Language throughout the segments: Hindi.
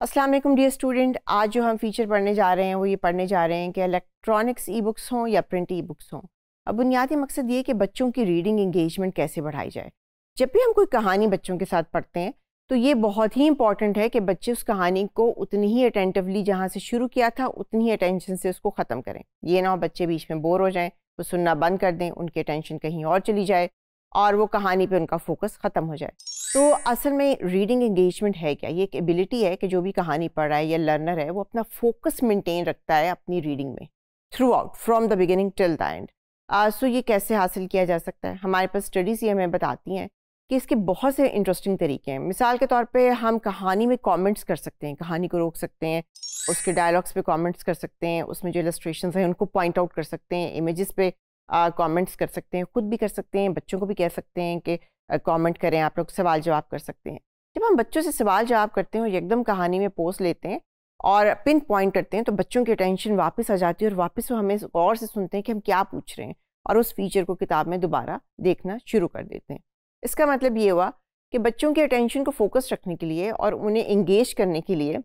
वालेकुम डियर स्टूडेंट आज जो हम फीचर पढ़ने जा रहे हैं, वो ये पढ़ने जा रहे हैं कि इलेक्ट्रॉनिक्स ई बुक्स हों या प्रिंट ई बुक्स हों। अब बुनियादी मकसद ये कि बच्चों की रीडिंग इंगेजमेंट कैसे बढ़ाई जाए। जब भी हम कोई कहानी बच्चों के साथ पढ़ते हैं तो ये बहुत ही इंपॉर्टेंट है कि बच्चे उस कहानी को उतनी ही अटेंटिवली जहाँ से शुरू किया था, उतनी ही अटेंशन से उसको ख़त्म करें। ये ना हो बच्चे बीच में बोर हो जाएँ, वो सुनना बंद कर दें, उनकी अटेंशन कहीं और चली जाए, और वो कहानी पर उनका फोकस ख़त्म हो जाए। तो असल में रीडिंग एंगेजमेंट है क्या? ये एक एबिलिटी है कि जो भी कहानी पढ़ रहा है या लर्नर है, वो अपना फोकस मेंटेन रखता है अपनी रीडिंग में throughout from the beginning till the end so ये कैसे हासिल किया जा सकता है? हमारे पास स्टडीज़ ये हमें बताती हैं कि इसके बहुत से इंटरेस्टिंग तरीके हैं। मिसाल के तौर पे हम कहानी में कमेंट्स कर सकते हैं, कहानी को रोक सकते हैं, उसके डायलॉग्स पे कमेंट्स कर सकते हैं, उसमें जो इलस्ट्रेशन हैं उनको पॉइंट आउट कर सकते हैं इमेजेस पे कमेंट्स कर सकते हैं, खुद भी कर सकते हैं, बच्चों को भी कह सकते हैं कि कमेंट करें, आप लोग सवाल जवाब कर सकते हैं। जब हम बच्चों से सवाल जवाब करते हैं और एकदम कहानी में पोस्ट लेते हैं और पिन पॉइंट करते हैं तो बच्चों की अटेंशन वापस आ जाती है और वापस वो हमें गौर से सुनते हैं कि हम क्या पूछ रहे हैं और उस फीचर को किताब में दोबारा देखना शुरू कर देते हैं। इसका मतलब ये हुआ कि बच्चों की अटेंशन को फोकस रखने के लिए और उन्हें इंगेज करने के लिए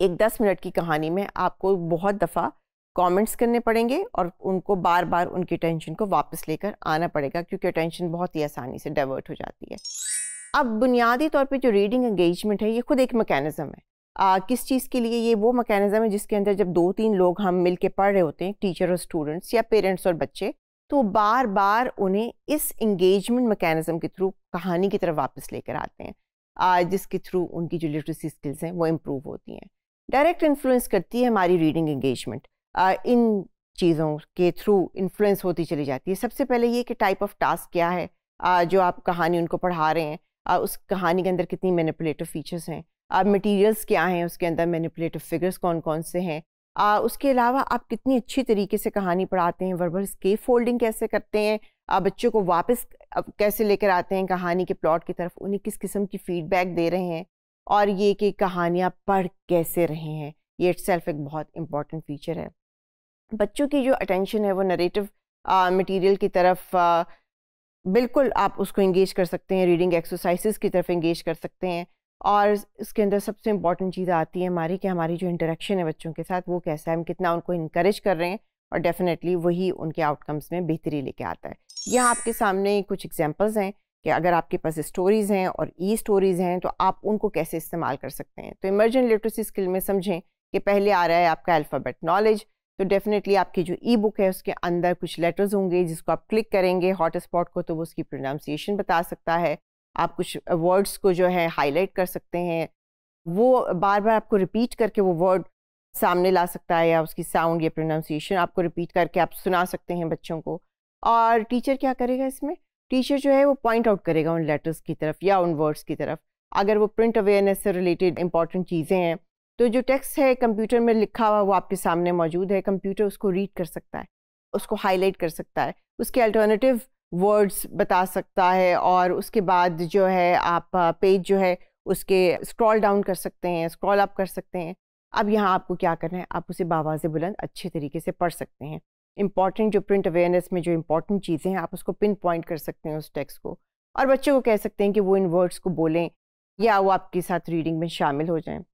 एक दस मिनट की कहानी में आपको बहुत दफ़ा कमेंट्स करने पड़ेंगे और उनको बार बार उनकी टेंशन को वापस लेकर आना पड़ेगा क्योंकि टेंशन बहुत ही आसानी से डाइवर्ट हो जाती है। अब बुनियादी तौर पे जो रीडिंग एंगेजमेंट है ये खुद एक मैकेनिज़्म है। आ, किस चीज़ के लिए ये वो मैकेनिज़्म है जिसके अंदर जब दो तीन लोग हम मिल के पढ़ रहे होते हैं टीचर और स्टूडेंट्स या पेरेंट्स और बच्चे तो बार बार उन्हें इस इंगेजमेंट मैकेनिज़्म के थ्रू कहानी की तरफ़ वापस लेकर आते हैं। आ, जिसके थ्रू उनकी जो लिटरेसी स्किल्स हैं वो इम्प्रूव होती हैं। डायरेक्ट इन्फ्लुएंस करती है हमारी रीडिंग एंगेजमेंट इन चीज़ों के थ्रू इन्फ्लुएंस होती चली जाती है। सबसे पहले ये कि टाइप ऑफ़ टास्क क्या है जो आप कहानी उनको पढ़ा रहे हैं उस कहानी के अंदर कितनी मैनिपुलेटिव फीचर्स हैं आप मटेरियल्स क्या हैं उसके अंदर मैनिपुलेटिव फिगर्स कौन कौन से हैं आ, उसके अलावा आप कितनी अच्छी तरीके से कहानी पढ़ाते हैं वर्बल स्केप फोल्डिंग कैसे करते हैं आप बच्चों को वापस कैसे लेकर आते हैं कहानी के प्लॉट की तरफ़ उन्हें किस किस्म की फीडबैक दे रहे हैं और ये कि कहानियाँ पढ़ कैसे रहे हैं ये इट एक बहुत इंपॉर्टेंट फीचर है। बच्चों की जो अटेंशन है वो नरेटिव मटेरियल की तरफ़ आ, बिल्कुल आप उसको इंगेज कर सकते हैं रीडिंग एक्सरसाइजेस की तरफ़ इंगेज कर सकते हैं और इसके अंदर सबसे इंपॉर्टेंट चीज़ आती है हमारी कि हमारी जो इंटरेक्शन है बच्चों के साथ वो कैसा है हम कितना उनको इनक्रेज कर रहे हैं और डेफिनेटली वही उनके आउटकम्स में बेहतरी लेके आता है। यहाँ आपके सामने कुछ एग्जांपल्स हैं कि अगर आपके पास स्टोरीज़ हैं और ई स्टोरीज़ हैं तो आप उनको कैसे इस्तेमाल कर सकते हैं। तो इमर्जेंट लिटरेसी स्किल में समझें कि पहले आ रहा है आपका अल्फ़ाबेट नॉलेज तो डेफिनेटली आपकी जो ई बुक है, उसके अंदर कुछ लेटर्स होंगे जिसको आप क्लिक करेंगे हॉट स्पॉट को तो वो उसकी प्रोनाउंसिएशन बता सकता है। आप कुछ वर्ड्स को जो है हाईलाइट कर सकते हैं। वो बार बार आपको रिपीट करके वो वर्ड सामने ला सकता है या उसकी साउंड या प्रोनाउंसिएशन आपको रिपीट करके आप सुना सकते हैं बच्चों को। और टीचर क्या करेगा इसमें? टीचर जो है वो पॉइंट आउट करेगा उन लेटर्स की तरफ़ या उन वर्ड्स की तरफ़। अगर वो प्रिंट अवेयरनेस से रिलेटेड इंपॉर्टेंट चीज़ें हैं तो जो टेक्स्ट है कंप्यूटर में लिखा हुआ वो आपके सामने मौजूद है। कंप्यूटर उसको रीड कर सकता है, उसको हाईलाइट कर सकता है, उसके अल्टरनेटिव वर्ड्स बता सकता है और उसके बाद जो है आप पेज जो है उसके स्क्रॉल डाउन कर सकते हैं स्क्रॉल अप कर सकते हैं। अब यहाँ आपको क्या करना है, आप उसे बावाज बुलंद अच्छे तरीके से पढ़ सकते हैं। इंपॉर्टेंट जो प्रिंट अवेयरनेस में जो इंपॉर्टेंट चीज़ें हैं, आप उसको पिन पॉइंट कर सकते हैं उस टेक्स्ट को और बच्चों को कह सकते हैं कि वो इन वर्ड्स को बोलें या वो आपके साथ रीडिंग में शामिल हो जाएँ।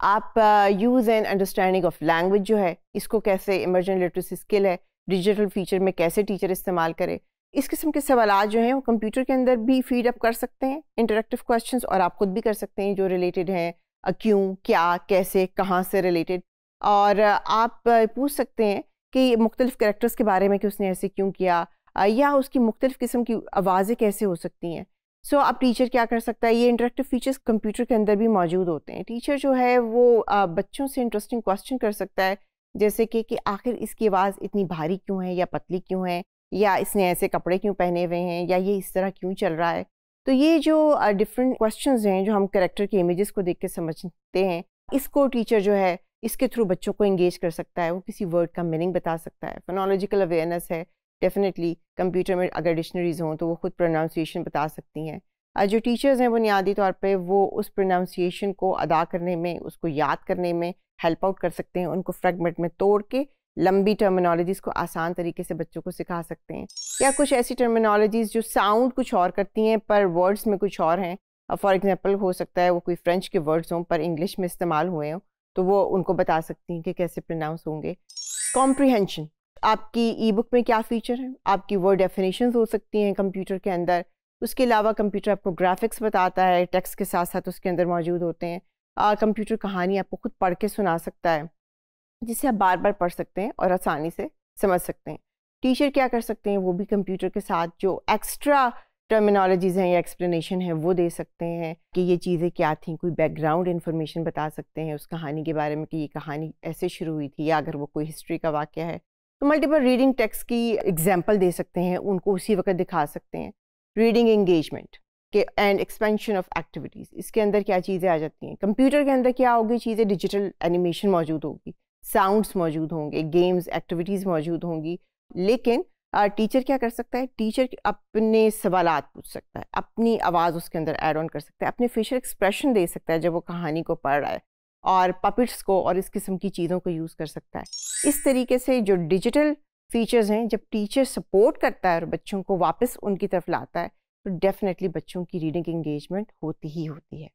आप use and understanding of language जो है, इसको कैसे इमर्जेंट लिटरेसी स्किल है डिजिटल फीचर में कैसे टीचर इस्तेमाल करे, इस किस्म के सवाल जो हैं वो कंप्यूटर के अंदर भी फ़ीड अप कर सकते हैं इंटरेक्टिव क्वेश्चंस और आप खुद भी कर सकते हैं जो रिलेटेड हैं क्यों, क्या, कैसे, कहाँ से रिलेटेड और आप पूछ सकते हैं कि मुख्तलिफ़ करेक्टर्स के बारे में कि उसने ऐसे क्यों किया या उसकी मुख्तलिफ़ किस्म की आवाज़ें कैसे हो सकती हैं। सो अब टीचर क्या कर सकता है? ये इंटरेक्टिव फीचर्स कंप्यूटर के अंदर भी मौजूद होते हैं। टीचर जो है, वो बच्चों से इंटरेस्टिंग क्वेश्चन कर सकता है। जैसे कि कि आखिर इसकी आवाज़ इतनी भारी क्यों है या पतली क्यों है? या इसने ऐसे कपड़े क्यों पहने हुए हैं? या ये इस तरह क्यों चल रहा है? तो ये जो डिफरेंट क्वेश्चंस हैं, जो हम करेक्टर के इमेजेस को देख के समझते हैं, इसको टीचर जो है, इसके थ्रू बच्चों को इंगेज कर सकता है। वो किसी वर्ड का मीनिंग बता सकता है। फोनोलॉजिकल अवेयरनेस है। डेफिनेटली कंप्यूटर में अगर डिक्शनरीज हों तो वो खुद प्रोनाउंसिएशन बता सकती हैं। जो टीचर्स हैं बुनियादी तौर पे वो उस प्रोनाउंसिएशन को अदा करने में, उसको याद करने में हेल्प आउट कर सकते हैं। उनको फ्रेगमेंट में तोड़ के लंबी टर्मिनोलॉजीज़ को आसान तरीके से बच्चों को सिखा सकते हैं। या कुछ ऐसी टर्मिनोलॉजीज़ जो साउंड कुछ और करती हैं, पर वर्ड्स में कुछ और हैं। फॉर एग्जांपल हो सकता है वो कोई फ्रेंच के वर्ड्स हों, पर इंग्लिश में इस्तेमाल हुए हों तो वो उनको बता सकती हैं कि कैसे प्रोनाउंस होंगे। कॉम्प्रीहेंशन आपकी ई बुक में क्या फ़ीचर है? आपकी वर्ड डेफिनेशन हो सकती हैं कंप्यूटर के अंदर। उसके अलावा कंप्यूटर आपको ग्राफिक्स बताता है टेक्स्ट के साथ साथ उसके अंदर मौजूद होते हैं। कंप्यूटर कहानी आपको खुद पढ़ के सुना सकता है, जिसे आप बार बार पढ़ सकते हैं और आसानी से समझ सकते हैं। टीचर क्या कर सकते हैं? वो भी कंप्यूटर के साथ जो एक्स्ट्रा टर्मिनोलॉजीज़ हैं या एक्सप्लेनेशन है, वो दे सकते हैं कि ये चीज़ें क्या थी, कोई बैकग्राउंड इन्फॉर्मेशन बता सकते हैं उस कहानी के बारे में कि ये कहानी ऐसे शुरू हुई थी या अगर वो कोई हिस्ट्री का वाक्य है तो मल्टीपल रीडिंग टेक्स्ट की एग्ज़ाम्पल दे सकते हैं, उनको उसी वक्त दिखा सकते हैं। रीडिंग एंगेजमेंट के एंड एक्सपेंशन ऑफ़ एक्टिविटीज़ इसके अंदर क्या चीज़ें आ जाती हैं? कंप्यूटर के अंदर क्या होगी? चीज़ें डिजिटल एनिमेशन मौजूद होगी साउंड्स मौजूद होंगे गेम्स एक्टिविटीज़ मौजूद होंगी। लेकिन टीचर क्या कर सकता है? टीचर अपने सवाल पूछ सकता है, अपनी आवाज़ उसके अंदर ऐड ऑन कर सकता है, अपने फेशियल एक्सप्रेशन दे सकता है जब वो कहानी को पढ़ रहा है। और पपिट्स को और इस किस्म की चीज़ों को यूज़ कर सकता है। इस तरीके से जो डिजिटल फीचर्स हैं, जब टीचर सपोर्ट करता है और बच्चों को वापस उनकी तरफ़ लाता है तो डेफिनेटली बच्चों की रीडिंग इंगेजमेंट होती ही होती है।